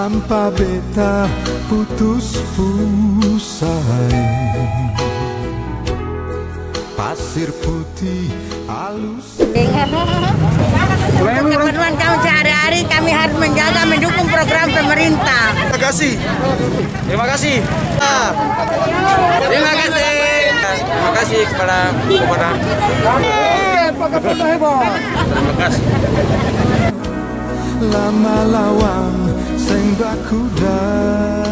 Apa beta putus pusai Pasir putih halus Untuk kebutuhan kami sehari-hari kami harus menjaga mendukung program pemerintah. Terima kasih. Terima kasih. Terima kasih. Terima kasih kepada kepada. Terima kasih. Lama lawang sem Bakudar.